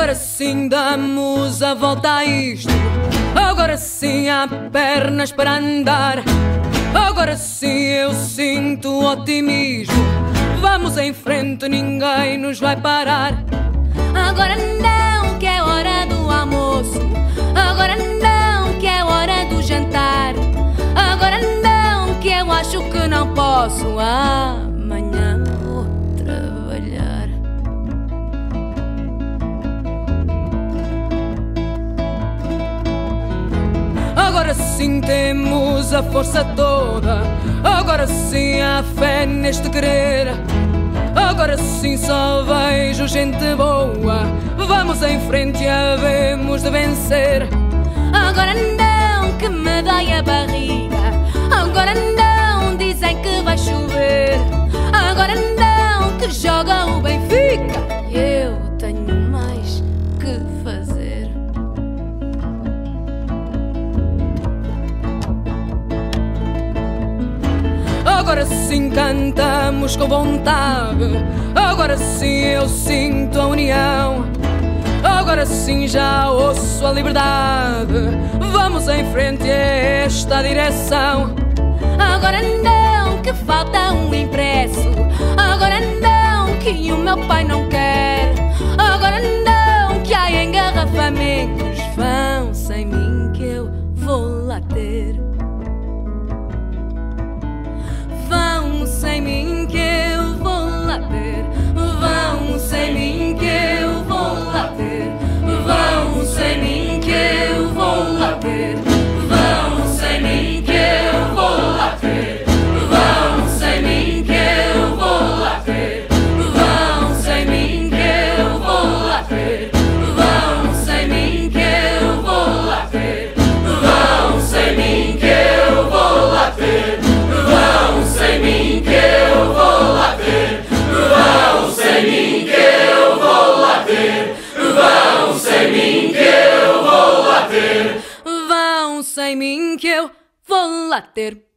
Agora sim damos a volta a isto. Agora sim há pernas para andar. Agora sim eu sinto otimismo. Vamos em frente, ninguém nos vai parar. Agora não, que é hora do almoço. Agora não, que é hora do jantar. Agora não, que eu acho que não posso. Amanhã Agora sim temos a força toda. Agora sim há fé neste querer. Agora sim só vejo gente boa. Vamos em frente e havemos de vencer. Agora não, que me dói a barriga. Agora não, dizem que vai chover. Agora não, cantamos com vontade. Agora sim eu sinto a união. Agora sim já ouço a liberdade. Vamos em frente a esta direção. Agora não, que falta um impresso. Agora não, que o meu pai não quer. Agora não, que eu vou lá ter.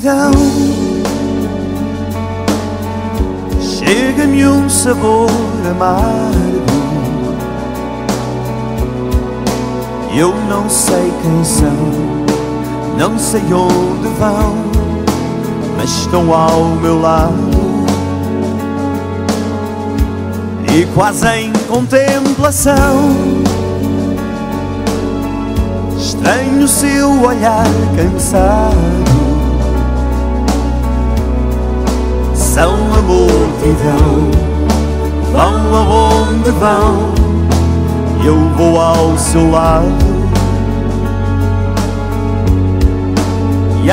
Multidão. Chega-me um sabor amargo. Eu não sei quem são, não sei onde vão, mas estão ao meu lado. E quase em contemplação. Estranho seu olhar cansado São a multidão Vão aonde vão Eu vou ao seu lado. E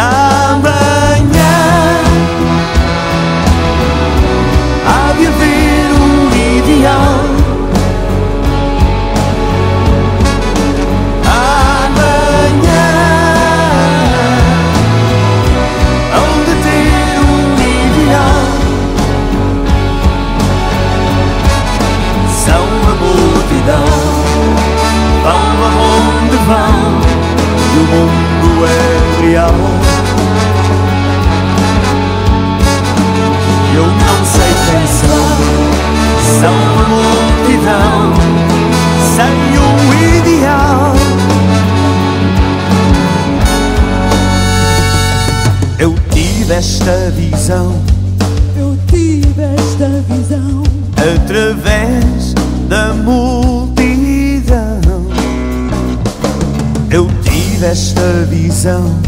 esta visão. Eu tive esta visão. Através da multidão. Eu tive esta visão.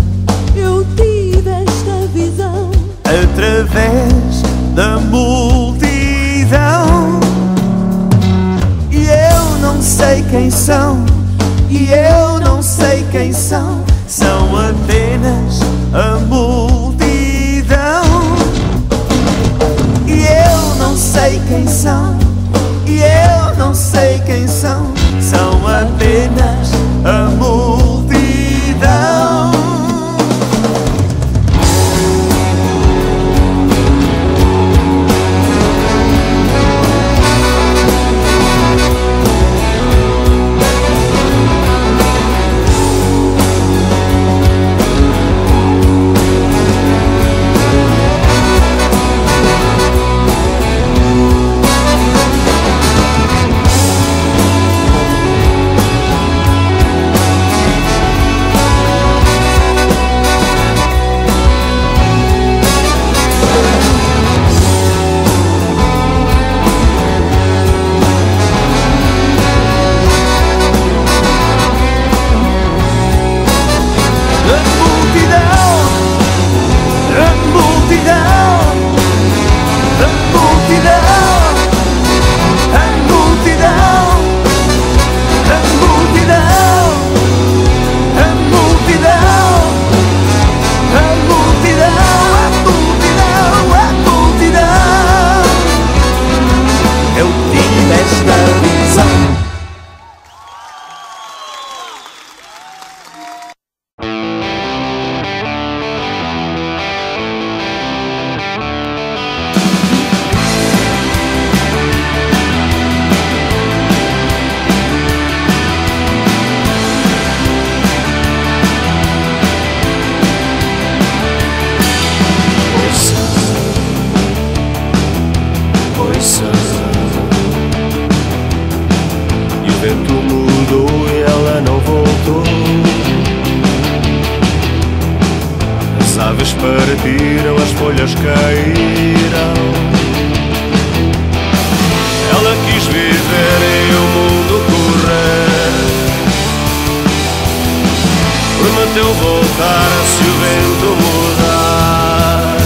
Eu tive esta visão. Através da multidão. E eu não sei quem são. E eu não sei quem são. São apenas amor. sei quem são, e eu não sei quem são. aves partiram, as folhas caíram. Ela quis viver e o mundo correr. Prometeu voltar se o vento mudar.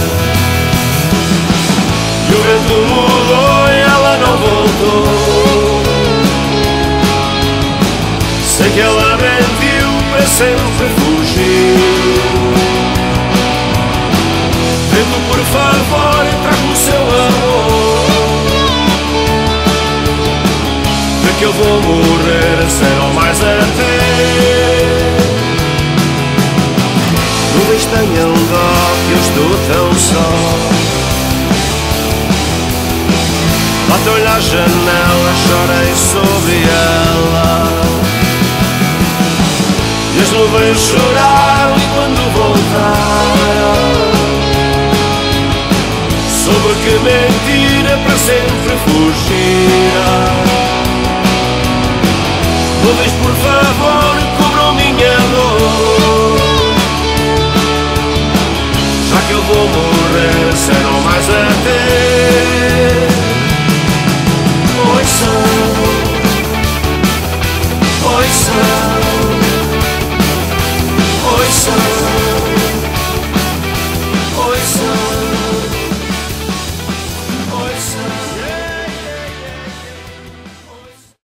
E o vento mudou e ela não voltou. Sei que ela mentiu para sempre fugir. que eu vou morrer serão mais até. Nuvens tenham dó que eu estou tão só. Bato-lhe à janela, chorei sobre ela. E as nuvens choraram e quando voltaram Soube que mentira para sempre fugir Well,